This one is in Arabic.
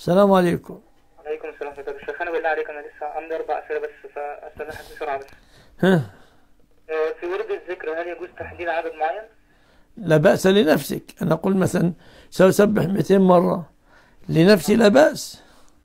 السلام عليكم. وعليكم السلام ورحمة الله الشيخ أنا بالله عليك أنا لسه عندي أربع أسئلة بس فأستاذنك بسرعة بس. ها؟ آه، في ورد الذكر هل يجوز تحديد عدد معين؟ لا بأس لنفسك. أنا أقول مثلا سأسبح 200 مرة. لنفسي لا بأس.